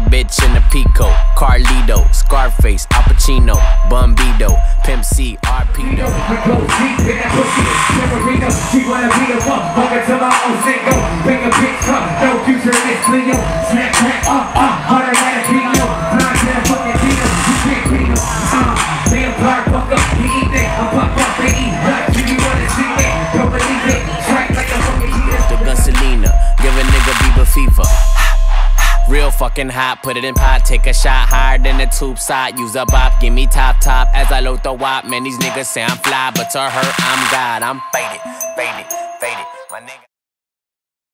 bitch in a Pico, Carlito, Scarface, Al Pacino, Bumbido, Pimp C, Arpedo. I go deep in that pussy, Severino. She wanna be the one, until my own single. A no future in this. Snap, snap, Real fucking hot, put it in pot, take a shot higher than the tube side. Use a bop, give me top top as I load the wop. Man, these niggas say I'm fly, but to her, I'm God. I'm faded, faded, faded. My nigga.